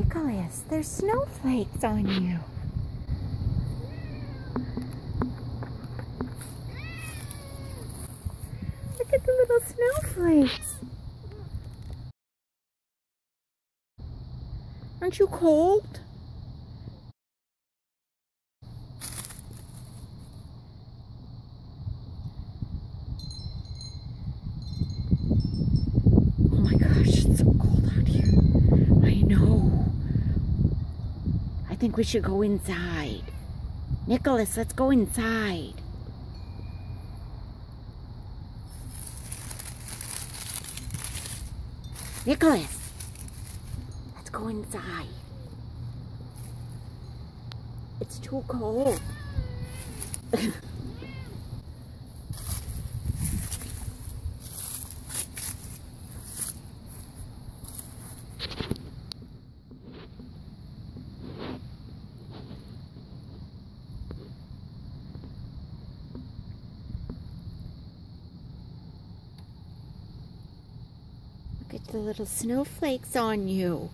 Nicholas, there's snowflakes on you. Look at the little snowflakes. Aren't you cold? Think we should go inside. Nicholas, let's go inside. Nicholas, let's go inside. It's too cold. At the little snowflakes on you.